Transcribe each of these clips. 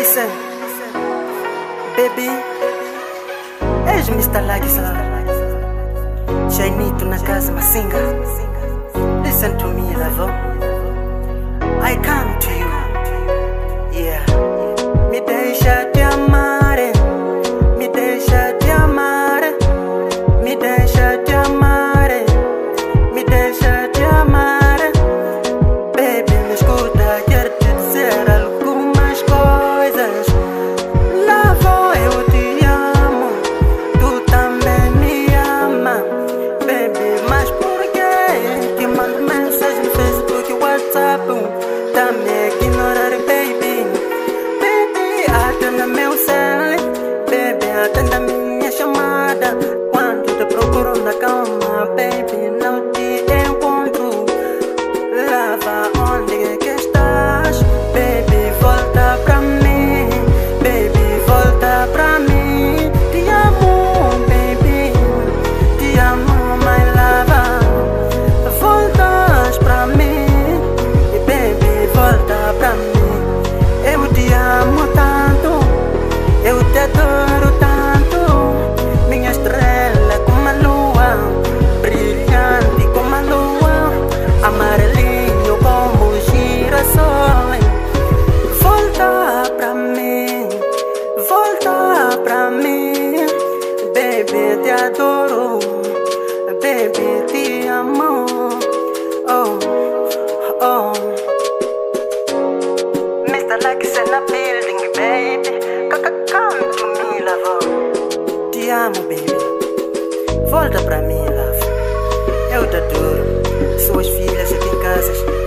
Listen, baby, hey, Mr. Lagisa. Shiny tunakaza singer. Listen to me, lover. I can't. no meu céu Bebê, atenda minha chamada Quando te procuro na cama pra mim. Baby, te adoro. Baby, te amo. Oh, oh. Mr. Lex in a building, baby. Come to me, love. Te amo, baby. Volta pra mim, love. Eu te adoro. Suas filhas e têm casas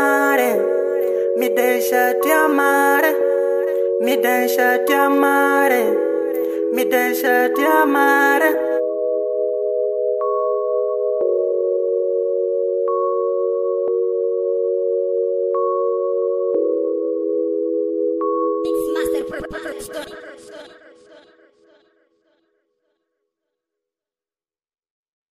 amar, me deixa te amar, me deixa te amar, me deixa te amar.